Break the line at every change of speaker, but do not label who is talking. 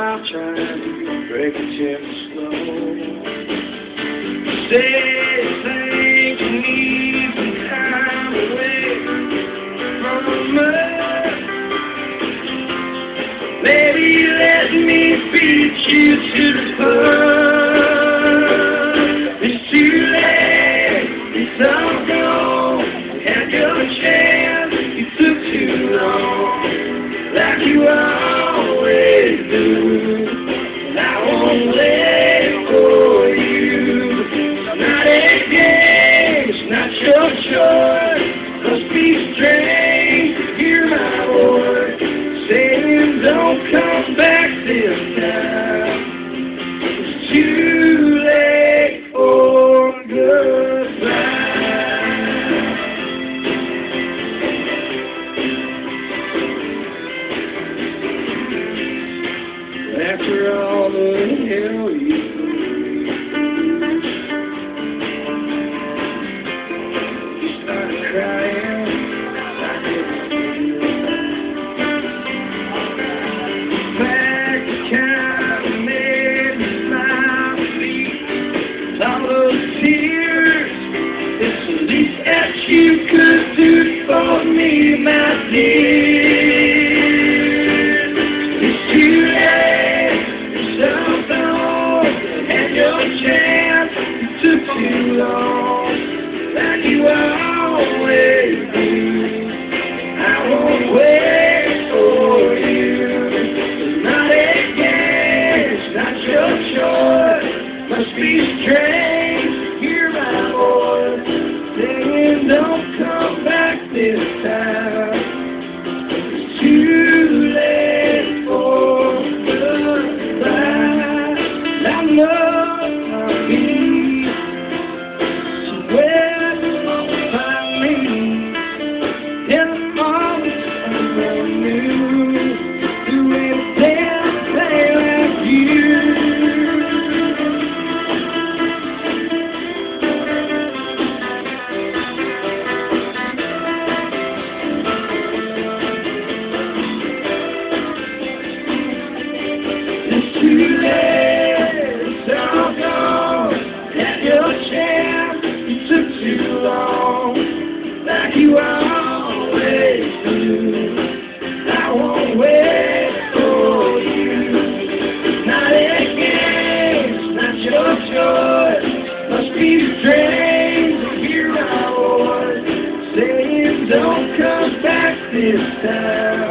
I'll try to break it gentle slow. Say, you need some time away from us. Maybe let me beat you to the punch. It's too late, it's all gone. Had your chance, come back this time. It's too late for goodbye. After all the hell you could do for me, my dear. It's too late, it's all gone, and your chance took too long, like you always come you always do. I won't wait for you. Not a game, it's not your choice. Must be strange hear my voice saying don't come back this time.